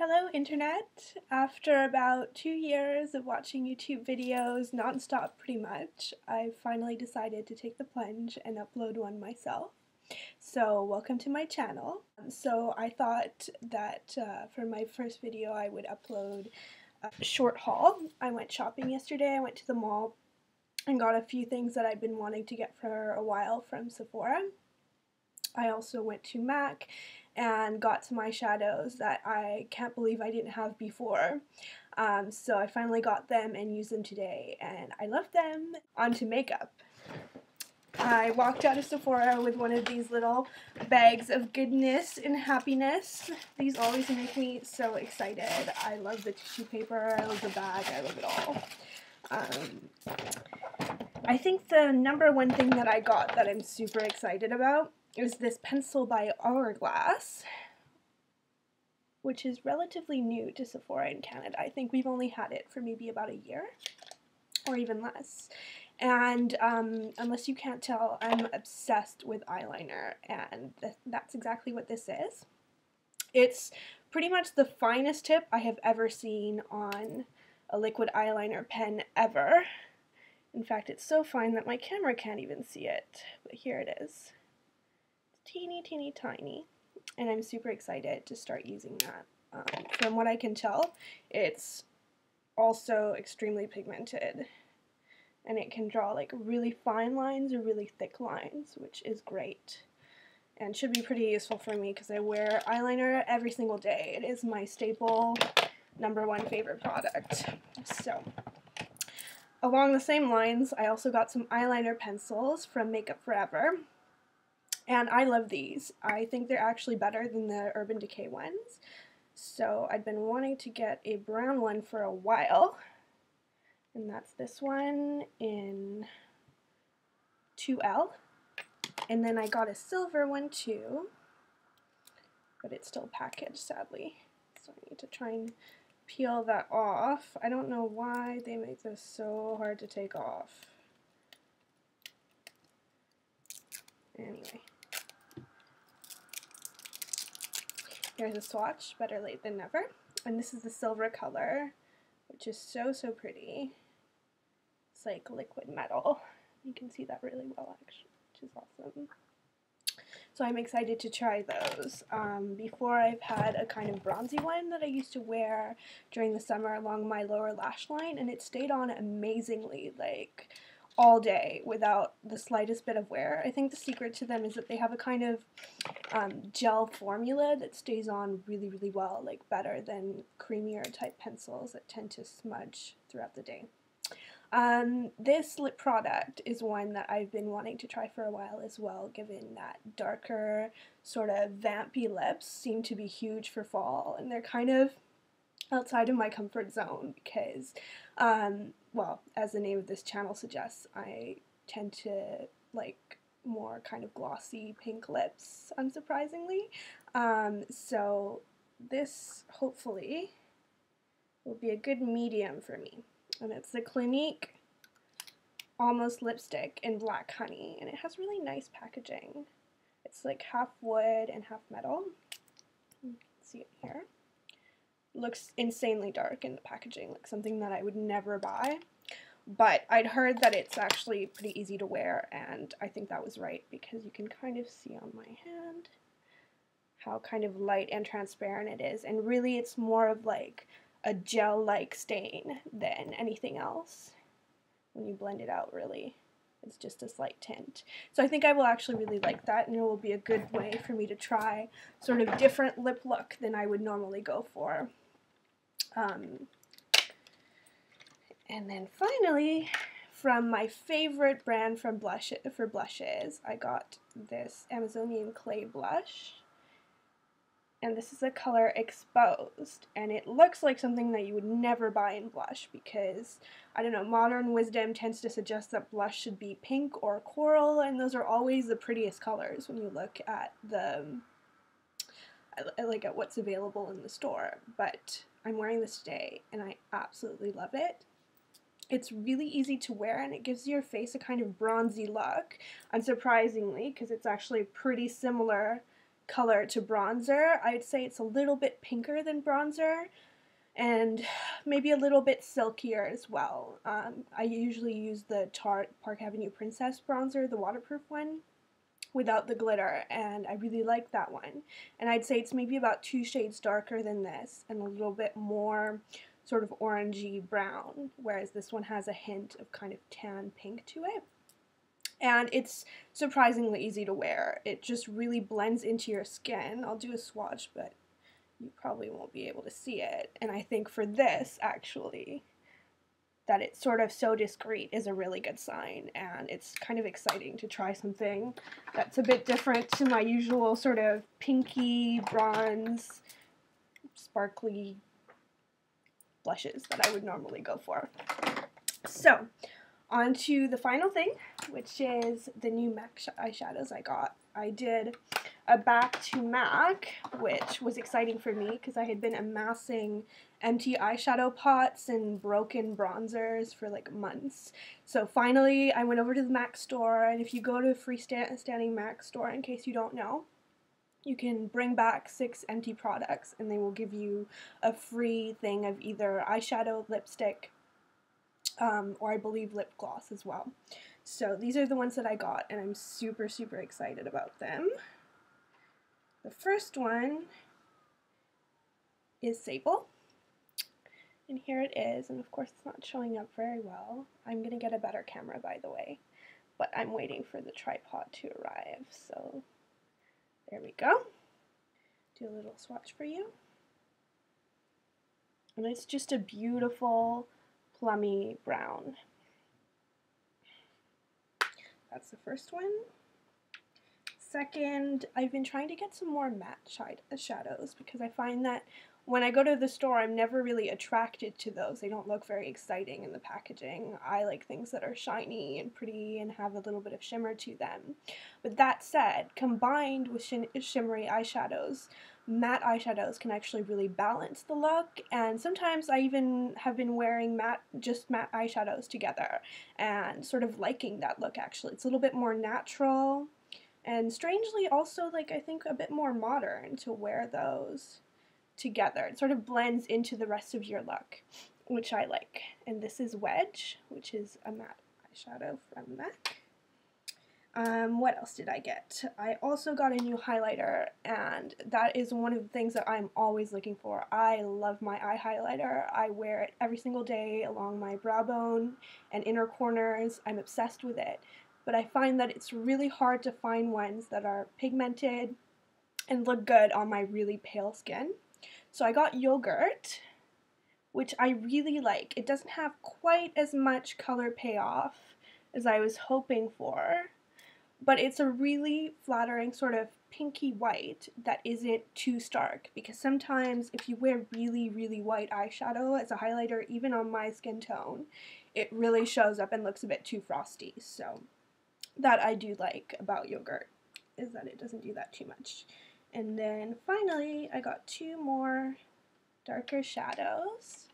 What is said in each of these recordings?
Hello Internet! After about two years of watching YouTube videos nonstop pretty much, I finally decided to take the plunge and upload one myself. So welcome to my channel. So I thought that uh, for my first video I would upload a short haul. I went shopping yesterday, I went to the mall and got a few things that I've been wanting to get for a while from Sephora. I also went to MAC and got to my shadows that I can't believe I didn't have before. Um, so I finally got them and used them today and I love them. On to makeup. I walked out of Sephora with one of these little bags of goodness and happiness. These always make me so excited. I love the tissue paper, I love the bag, I love it all. Um, I think the number one thing that I got that I'm super excited about is this pencil by Hourglass, which is relatively new to Sephora in Canada. I think we've only had it for maybe about a year or even less. And um, unless you can't tell, I'm obsessed with eyeliner, and th that's exactly what this is. It's pretty much the finest tip I have ever seen on a liquid eyeliner pen ever. In fact, it's so fine that my camera can't even see it, but here it is teeny, teeny, tiny. And I'm super excited to start using that. Um, from what I can tell, it's also extremely pigmented. And it can draw like really fine lines or really thick lines, which is great. And should be pretty useful for me because I wear eyeliner every single day. It is my staple number one favorite product. So, along the same lines, I also got some eyeliner pencils from Makeup Forever. And I love these. I think they're actually better than the Urban Decay ones. So I've been wanting to get a brown one for a while. And that's this one in 2L. And then I got a silver one too. But it's still packaged, sadly. So I need to try and peel that off. I don't know why they make this so hard to take off. Anyway. Here's a swatch, better late than never. And this is the silver color, which is so, so pretty. It's like liquid metal. You can see that really well, actually, which is awesome. So I'm excited to try those. Um, before I've had a kind of bronzy one that I used to wear during the summer along my lower lash line, and it stayed on amazingly. Like, all day without the slightest bit of wear. I think the secret to them is that they have a kind of um, gel formula that stays on really, really well, like better than creamier type pencils that tend to smudge throughout the day. Um, this lip product is one that I've been wanting to try for a while as well, given that darker, sort of vampy lips seem to be huge for fall, and they're kind of outside of my comfort zone because, um, well, as the name of this channel suggests, I tend to like more kind of glossy pink lips, unsurprisingly. Um, so this hopefully will be a good medium for me. And it's the Clinique Almost Lipstick in Black Honey, and it has really nice packaging. It's like half wood and half metal. You can see it here looks insanely dark in the packaging, like something that I would never buy. But I'd heard that it's actually pretty easy to wear, and I think that was right because you can kind of see on my hand how kind of light and transparent it is. And really, it's more of like a gel-like stain than anything else when you blend it out, really. It's just a slight tint. So I think I will actually really like that, and it will be a good way for me to try sort of different lip look than I would normally go for. Um, and then finally, from my favorite brand from blush for blushes, I got this Amazonian Clay blush. And this is the color Exposed. And it looks like something that you would never buy in blush because, I don't know, modern wisdom tends to suggest that blush should be pink or coral, and those are always the prettiest colors when you look at the, like at what's available in the store. But I'm wearing this today and I absolutely love it. It's really easy to wear and it gives your face a kind of bronzy look, unsurprisingly, because it's actually pretty similar color to bronzer. I'd say it's a little bit pinker than bronzer and maybe a little bit silkier as well. Um, I usually use the Tarte Park Avenue Princess bronzer, the waterproof one, without the glitter, and I really like that one. And I'd say it's maybe about two shades darker than this and a little bit more sort of orangey brown, whereas this one has a hint of kind of tan pink to it. And it's surprisingly easy to wear. It just really blends into your skin. I'll do a swatch, but you probably won't be able to see it. And I think for this, actually, that it's sort of so discreet is a really good sign. And it's kind of exciting to try something that's a bit different to my usual sort of pinky, bronze, sparkly blushes that I would normally go for. So, on to the final thing, which is the new MAC eyeshadows I got. I did a back to MAC, which was exciting for me because I had been amassing empty eyeshadow pots and broken bronzers for like months. So finally, I went over to the MAC store, and if you go to a freestanding MAC store, in case you don't know, you can bring back six empty products and they will give you a free thing of either eyeshadow, lipstick, um, or I believe lip gloss as well. So these are the ones that I got and I'm super, super excited about them. The first one is Sable. And here it is, and of course it's not showing up very well. I'm going to get a better camera, by the way, but I'm waiting for the tripod to arrive, so there we go. Do a little swatch for you. And it's just a beautiful plummy brown. That's the first one. Second, I've been trying to get some more matte uh, shadows because I find that when I go to the store, I'm never really attracted to those. They don't look very exciting in the packaging. I like things that are shiny and pretty and have a little bit of shimmer to them. But that said, combined with shimmery eyeshadows, matte eyeshadows can actually really balance the look and sometimes I even have been wearing matte just matte eyeshadows together and sort of liking that look actually. It's a little bit more natural and strangely also like I think a bit more modern to wear those together. It sort of blends into the rest of your look, which I like. And this is Wedge, which is a matte eyeshadow from MAC. Um, what else did I get? I also got a new highlighter, and that is one of the things that I'm always looking for. I love my eye highlighter. I wear it every single day along my brow bone and inner corners. I'm obsessed with it. But I find that it's really hard to find ones that are pigmented and look good on my really pale skin. So I got Yogurt, which I really like. It doesn't have quite as much color payoff as I was hoping for, but it's a really flattering sort of pinky white that isn't too stark because sometimes if you wear really really white eyeshadow as a highlighter even on my skin tone it really shows up and looks a bit too frosty so that I do like about yogurt is that it doesn't do that too much and then finally I got two more darker shadows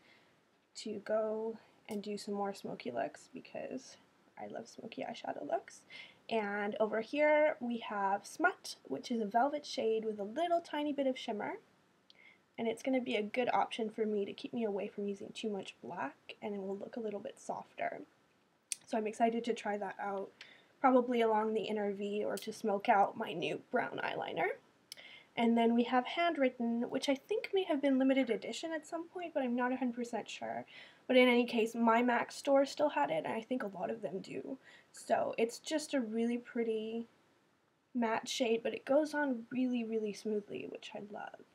to go and do some more smoky looks because I love smoky eyeshadow looks and over here we have Smut, which is a velvet shade with a little tiny bit of shimmer. And it's going to be a good option for me to keep me away from using too much black and it will look a little bit softer. So I'm excited to try that out, probably along the inner V or to smoke out my new brown eyeliner. And then we have Handwritten, which I think may have been limited edition at some point, but I'm not 100% sure. But in any case, my MAC store still had it, and I think a lot of them do. So it's just a really pretty matte shade, but it goes on really, really smoothly, which I love.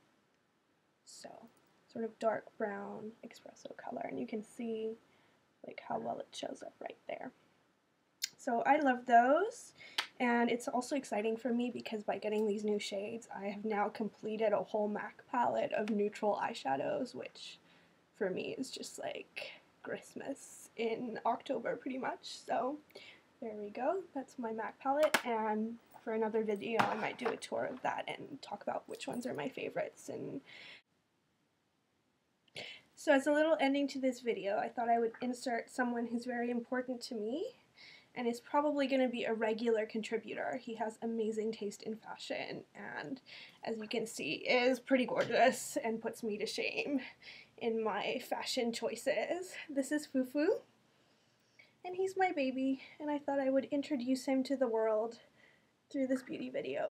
So, sort of dark brown espresso color, and you can see like how well it shows up right there. So I love those. And it's also exciting for me because by getting these new shades, I have now completed a whole MAC palette of neutral eyeshadows, which for me is just like Christmas in October pretty much. So there we go. That's my MAC palette. And for another video, I might do a tour of that and talk about which ones are my favorites. And So as a little ending to this video, I thought I would insert someone who's very important to me and is probably going to be a regular contributor. He has amazing taste in fashion and as you can see is pretty gorgeous and puts me to shame in my fashion choices. This is Fufu and he's my baby and I thought I would introduce him to the world through this beauty video.